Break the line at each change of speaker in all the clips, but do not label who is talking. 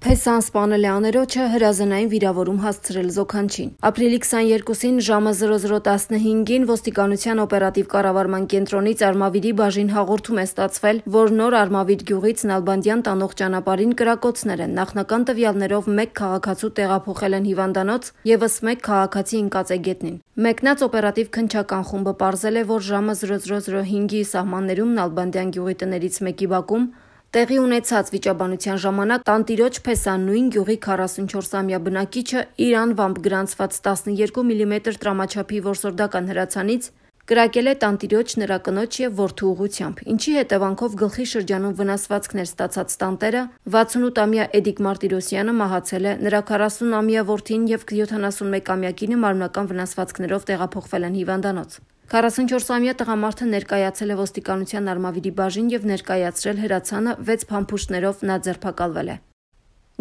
Փեսան սպանել է աներոջը հրազենային վիրավորում հասցրել Զոքանչին։ Ապրիլի 22-ին ժամը 00:15-ին ոստիկանության օպերատիվ կառավարման կենտրոնից Արմավիրի բաժին հաղորդում է ստացվել, որ Նոր Արմավիր գյուղից Նալբանդյան տանող ճանապարհին կրակոցներ են։ Նախնական տվյալներով մեկ քաղաքացու տեղափոխել են հիվանդանոց, եւս մեկ քաղաքացի ընկած է գետնին։ Մեկնած օպերատիվ քնչական խումբը ողջել է, որ ժամը 00:05-ի սահմաններում Նալբանդյան գյուղի տներից մեկի բակում Տեղի ունեցած վիճաբանության ժամանակ տանտիրոջ Փեսան նույն գյուղի 44-ամյա բնակիչը իր անվամբ գրանցված 12 մմ տրամաչափի որսորդական հրացանից կրակել է տանտիրոջ, նրա կնոջ եւ որդու ուղղությամբ, ինչի հետևանքով գլխի շրջանում վնասվածքներ ստացած տանտերը 68-ամյա Էդիկ Մարտիրոսյանը մահացել է, նրա 40-ամյա որդին եւ 71-ամյա կինը մարմնական վնասվածքներով տեղափոխվել են հիվանդանոց։ 44-ամյա տղամարդը ներկայացել է ոստիկանության Արմավիրի բաժին եւ ներկայացրել հրացանը 6 փամփուշտներով նա ձերբակալվել է։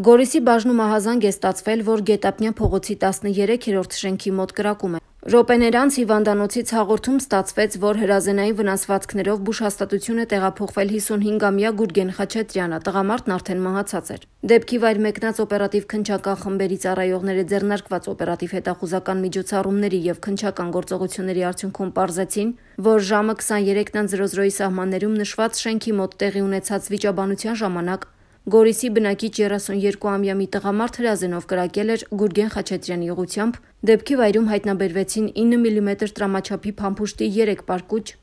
Գորիսի բաժնում ահազանգ է ստացվել, որ Գետապնյան փողոցի 13-րդ շենքի մոտ կրակում է։ Րոպեներ անց հիվանդանոցից հաղորդում ստացվեց, որ հրազենային վնասվածքներով բուժհաստատություն է տեղափոխվել 55-ամյա Գուրգեն Խաչատրյանը, տղամարդն արդեն մահացած էր։ Դեպքի վայր մեկնած օպերատիվ քնչական խմբերի ծառայողները ձեռնարկված օպերատիվ հետախուզական միջոցառումների եւ քնչական գործողությունների արդյունքում պարզեցին, որ ժամը 23:00-ի սահմաններում նշված շենքի մոտ տեղի ունեցած վիճաբանության ժամանակ Գորիսի բնակիչ 32-ամյա մի տղամարդ հրազենով կրակել էր Գուրգեն Խաչատրյանի ուղղությամբ։ Դեպքի վայրում հայտնաբերվեցին 9 մմ տրամաչափի փամփուշտի 3 պարկուճ,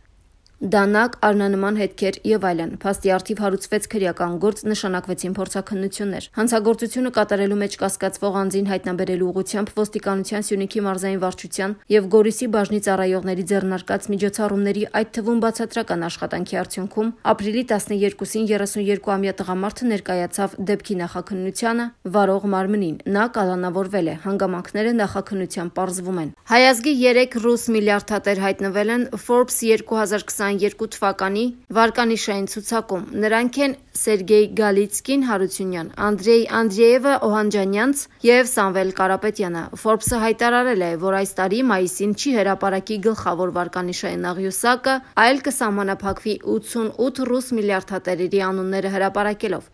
դանակ, արնանման հետքեր եւ այլն։ Փաստի արդիվ հարուցվեց քրեական գործ, նշանակվեցին փորձաքննություններ։ Հանցագործությունը կատարելու մեջ կասկածվող անձին հայտնաբերելու ուղղությամբ ոստիկանության Սյունիքի մարզային վարչության եւ Գորիսի բաժնի ծառայողների ձեռնարկած միջոցառումների, այդ թվում բացատրական աշխատանքի արդյունքում ապրիլի 12-ին 32-ամյա տղամարդը ներկայացավ դեպքի նախաքննությանը վարող մարմնին։ Նա կալանավորվել է։ Հանգամանքները նախաքննության պարզվում են։ Հայազգի 3 ռուս միլիարդատեր հայտնվել են Forbes 2020 2022 թվականի վարկանիշային ցուցակում։ Նրանք են Սերգեյ Գալիցկին Հարությունյան, Անդրեյ Անդրեևը Օհանջանյանց եւ Սամվել Կարապետյանը։ Forbes-ը հայտարարել է, որ այս տարի մայիսին չի հրապարակի գլխավոր վարկանիշային աղյուսակը, այլ կսահմանափակվի 88 ռուս միլիարդատերերի անունները հրապարակելով։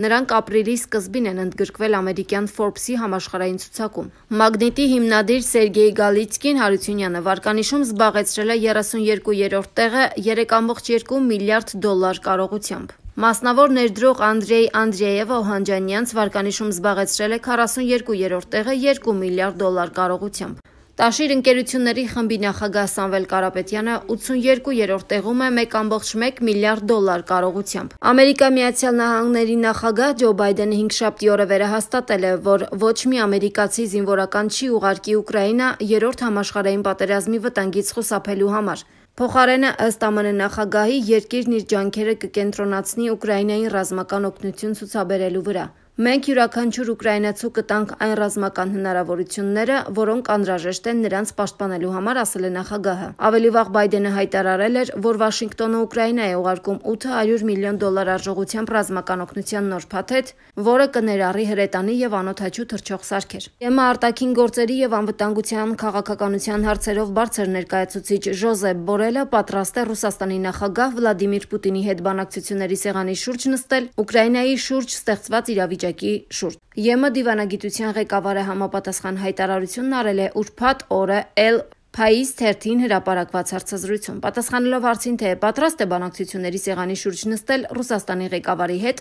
Նրանք ապրիլի սկզբին են ընդգրկվել ամերիկյան Forbes-ի համաշխարհային ցուցակում։ Մագնիտի հիմնադիր Սերգեյ Գալիցկին Հարությունյանը վարկանիշում զբաղեցրել է 32-րդ տեղը 3.2 միլիարդ դոլար կարողությամբ։ Մասնավոր ներդրող Անդրեյ Անդրեևը Օհանջանյանց վարկանիշում զբաղեցրել է 42-րդ տեղը 2 միլիարդ դոլար կարողությամբ։ Տաշիր ընկերությունների խմբի նախագահ Սամվել Կարապետյանը 82-րդ տեղում է 1.1 միլիարդ դոլար կարողությամբ։ Ամերիկա Միացյալ Նահանգների նախագահ Ջո Բայդենը 5 շաբթի օրը վերահաստատել է, որ ոչ մի ամերիկացի զինվորական չի ուղարկի Ուկրաինա երրորդ համաշխարհային պատերազմի վտանգից խուսափելու համար։ Փոխարենը ըստ ԱՄՆ նախագահի երկիրն իր ջանքերը կկենտրոնացնի Ուկրաինային ռազմական օգնություն ցուցաբերելու վրա։ Մենք յուրաքանչյուր ուկրաինացու կտանք այն ռազմական հնարավորությունները, որոնք անհրաժեշտ են նրանց պաշտպանելու համար, ասել է նախագահը։ Ավելի վաղ Բայդենը հայտարարել էր, որ Վաշինգտոնը Ուկրաինա է ուղարկում 800 միլիոն դոլար արժողությամբ ռազմական օգնության նոր փաթեթ, որը կներառի հրետանի եւ անօթաչու թռչող սարքեր։ ԵՄ արտաքին գործերի եւ անվտանգության քաղաքականության հարցերով բարձր ներկայացուցիչ Ժոզեփ Բորելը պատրաստ է Ռուսաստանի նախագահ Վլադիմիր Պուտինի հետ բանակցությունների սեղանի շուրջ նստել Ուկրաինայի շուրջ ստեղծված իրավիճակի իրավիճակի շուրջ։ ԵՄ դիվանագիտության ղեկավարը համապատասխան հայտարարությունն արել է ուրբաթ օրը Էլ Փայիս թերթին հրապարակված հարցազրույցում պատասխանելով հարցին թե պատրաստ է բանակցությունների սեղանի շուրջ նստել Ռուսաստանի ղեկավարի հետ,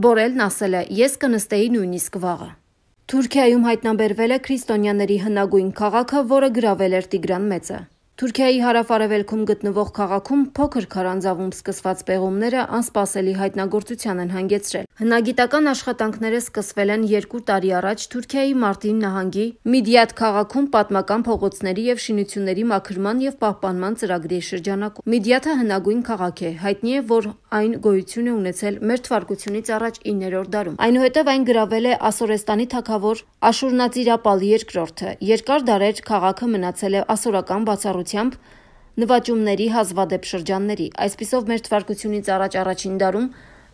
Բորելն ասել է. «Ես կնստեի նույնիսկ վաղը»։ Թուրքիայում հայտնաբերվել է քրիստոնյաների հնագույն քաղաքը, որը գրավել էր Տիգրան Մեծը։ Թուրքիայի հարավ-արևելքում գտնվող քաղաքում փոքր քարանձավում սկսված պեղումները անսպասելի հայտնագործության են հանգեցրել։ Հնագիտական աշխատանքները սկսվել են երկու տարի առաջ Թուրքիայի Մարտին նահանգի Միդիատ քաղաքում պատմական փողոցների եւ շինությունների մաքրման եւ պահպանման ծրագրի շրջանակում։ Միդիաթը հնագույն քաղաք է, հայտնի է, որ այն գոյություն է ունեցել մեր թվարկությունից առաջ 9-րդ դարում։ Այնուհետև այն գրավել է Ասորեստանի թագավոր Աշուրնածիրապալ II-ը։ Երկար դարեր քաղաքը մնացել է ասորական բացառությամբ նվաճումների հազվադեպ շրջանների։ Այսպիսով մեր թվարկությունից առաջ առաջին դարում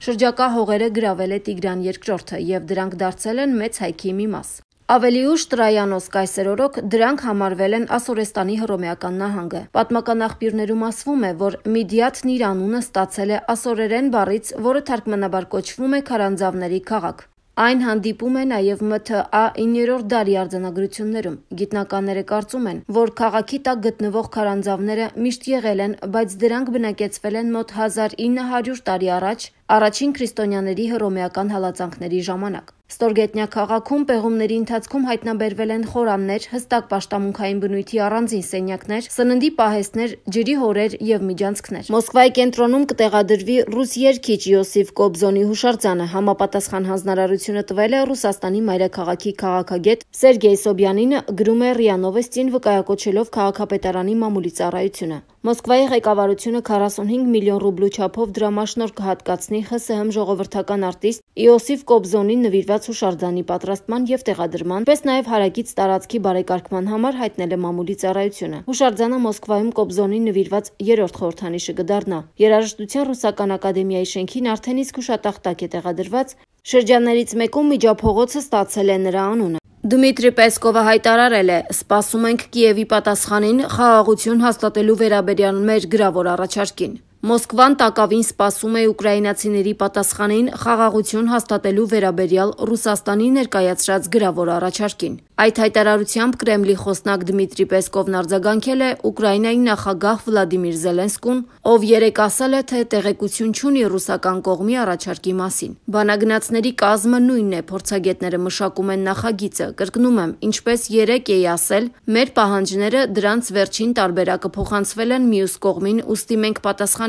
շրջակա հողերը գրավել է Տիգրան II-ը եւ դրանք դարձել են մեծ հայքի մի մաս։ Ավելի ուշ Տրայանոս կայսեր օրոք դրանք համարվել են Ասորեստանի հռոմեական նահանգը։ Պատմական աղբյուրներում ասվում է, որ Միդիաթն իր անունը ստացել է ասորերեն բառից, որը թարգմանաբար կոչվում է քարանձավների քաղաք։ Այն հանդիպում է նաև ՄԹԱ 9-րդ դարի արձանագրություններում։ Գիտնականները կարծում են, որ քաղաքի տակ գտնվող քարանձավները միշտ եղել են, բայց դրանք բնակեցվել են մոտ 1900 տարի առաջ առաջին քրիստոնյաների հռոմեական հալածանքների ժամանակ։ Ստորգետնյա քաղաքում պեղումների ընթացքում հայտնաբերվել են խորաններ, հստակ պաշտամունքային բնույթի առանձին սենյակներ, սննդի պահեստներ, ջրի հորեր եւ միջանցքներ։ Մոսկվայի կենտրոնում կտեղադրվի ռուս երգիչ Յոսիֆ Կոբզոնի հուշարձանը։ Համապատասխան հանձնարարությունը տվել է Ռուսաստանի մայրաքաղաքի քաղաքագետ Սերգեյ Սոբյանինը, գրում է ՌԻԱ Նովեստին վկայակոչելով քաղաքապետարանի մամուլի ծառայությունը։ Մոսկվայի ղեկավարությունը 45 միլիոն ռուբլու չափով դրամաշնորհ կհատկացնի ԽՍՀՄ ժողովրդական արտիստ Իոսիֆ Կոբզոնին նվիրված հուշարձանի պատրաստման եւ տեղադրման, պես նաեւ հարակից տարածքի բարեկարգման համար հայտնել է մամուլի ծառայությունը։ Հուշարձանը Մոսկվայում Կոբզոնին նվիրված երրորդ խորհրդանիշը կդառնա։ Երաժշտության ռուսական ակադեմիայի շենքին արդեն իսկ հուշատախտակ է տեղադրված, շրջաններից մեկում միջափողոցը ստացել է նրա անունը։ Դմիտրի Պեսկովը հայտարարել է. «Սպասում ենք Կիևի պատասխանին խաղաղություն հաստատելու վերաբերյալ մեր գրավոր առաջարկին»։ Մոսկվան տակավին սպասում է ուկրաինացիների պատասխանին խաղաղություն հաստատելու վերաբերյալ Ռուսաստանի ներկայացրած գրավոր առաջարկին։ Այդ հայտարարությամբ Կրեմլի խոսնակ Դմիտրի Պեսկովն արձագանքել է Ուկրաինայի նախագահ Վլադիմիր Զելենսկուն, ով երեկ ասել է, թե տեղեկություն չունի ռուսական կողմի առաջարկի մասին։ Բանագնացների կազմը նույնն է, փորձագետները մշակում են նախագիծը։ Կրկնում եմ, ինչպես երեկ էի ասել, մեր պահանջները դրանց վերջին տարբերակը փոխանցվել են մյուս կողմին, ուստի մենք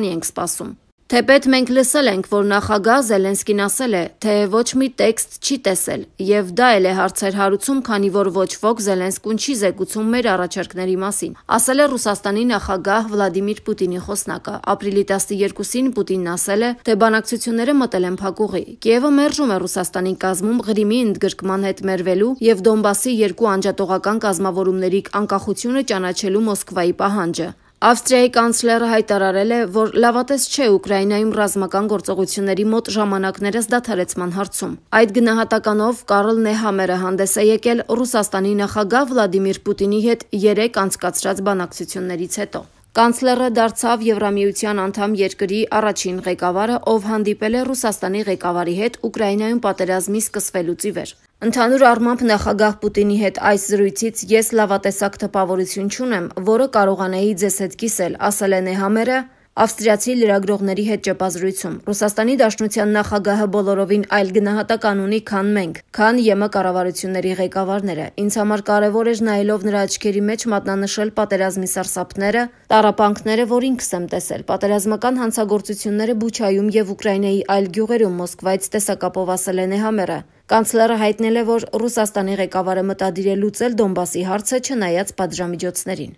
պատասխանի ենք սպասում։ Թեպետ մենք լսել ենք, որ նախագահ Զելենսկին ասել է, թե ոչ մի տեքստ չի տեսել, եւ դա էլ է հարցեր հարուցում, քանի որ ոչ ոք Զելենսկուն չի զեկուցում մեր առաջարկների մասին։ Ասել է Ռուսաստանի նախագահ Վլադիմիր Պուտինի խոսնակը։ Ապրիլի 12-ին Պուտինն ասել է, թե բանակցությունները մտել են փակուղի։ Կիևը մերժում է Ռուսաստանի կազմում Ղրիմի ընդգրկման հետ մերվելու եւ Դոնբասի երկու անջատողական կազմավորումների անկախությունը ճանաչելու Մոսկվայի պահանջը։ Ավստրիայի կանցլերը հայտարարել է, որ լավատես չէ Ուկրաինայում ռազմական գործողությունների մոտ ժամանակներս դադարեցման հարցում։ Այդ գնահատականով Կարլ Նեհամերը հանդես է եկել Ռուսաստանի նախագահ Վլադիմիր Պուտինի հետ երեք անցկացրած բանակցություններից հետո։ Կանցլերը դարձավ Եվրամիության անդամ երկրի առաջին ղեկավարը, ով հանդիպել է Ռուսաստանի ղեկավարի հետ Ուկրաինայում պատերազմի սկսվելուց ի վեր։ Ընդհանուր առմամբ նախագահ Պուտինի հետ այս զրույցից ես լավատեսակ տպավորություն չունեմ, որը կարողանայի ձեզ հետ կիսել, ասել է Նեհամերը ավստրիացի լրագրողների հետ ճեպազրույցում։ Ռուսաստանի Դաշնության նախագահը բոլորովին այլ գնահատական ունի, քան մենք, քան ԵՄ կառավարությունների ղեկավարները։ Ինձ համար կարևոր էր նայելով նրա աչքերի մեջ մատնանշել պատերազմի սարսափները, տարապանքները, որ ինքս եմ տեսել։ Պատերազմական հանցագործությունները Բուչայում եւ Ուկրաինայի այլ գյուղերում Մոսկվայից տեսակապով ասել է Նեհամերը։ Կանցլերը հայտնել է, որ Ռուսաստանի ղեկավարը մտադիր է լուծել Դոնբասի հարցը չնայած պատժամիջոցներին։